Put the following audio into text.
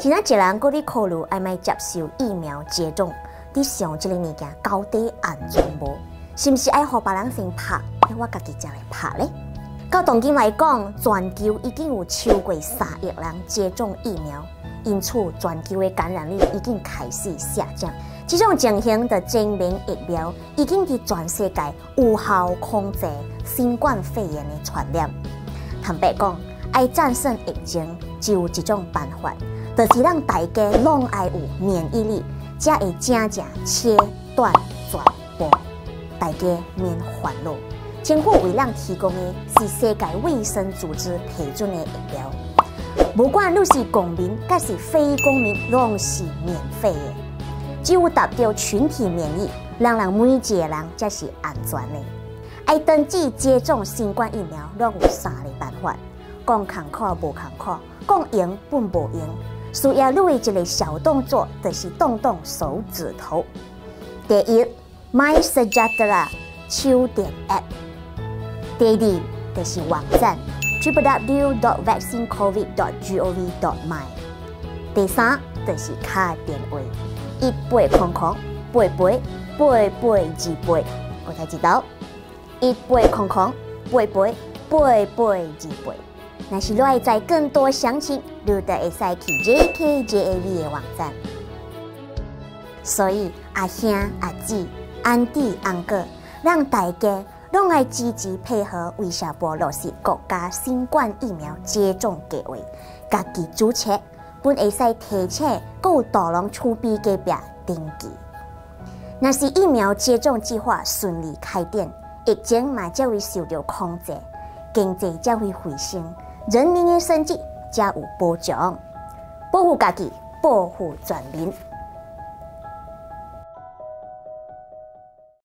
现在一人搁伫考虑爱咪接受疫苗接种，你想即个物件到底安全无？是毋是爱互别人先拍，我家己才来拍咧？到当今来讲，全球已经有超过三亿人接种疫苗，因此全球的感染率已经开始下降。这种情形的证明疫苗已经伫全世界有效控制新冠肺炎的传染。坦白讲，爱战胜疫情只有一种办法。就是让大家拢爱有免疫力，才会真正切断传播，大家免烦恼。政府为咱提供的是世界卫生组织批准的疫苗，不管你是公民还是非公民，拢是免费的。只有达到群体免疫，让人每一个人才是安全的。爱登记接种新冠疫苗，拢有三个办法：讲坎坷无坎坷，讲赢本无赢。需要录一个小动作，就是动动手指头。第一，My Suggestera 秋点 App。第二，就是网站 www.vaccinecovid.gov.my。第三，就是卡电话一八空空八八八八二八，我才知道一八空空八八八八二八。那是爱在更多详情，你得会使去 JKJAV 的网站。所以阿兄阿姊、安弟安哥，让大家拢爱积极配合卫生部落实国家新冠疫苗接种计划，家己注册，本会使提前够大量储备给别登记。那是疫苗接种计划顺利开展，疫情嘛才会受到控制，经济才会回升。人民的生计才有保障，保护家己，保护全民。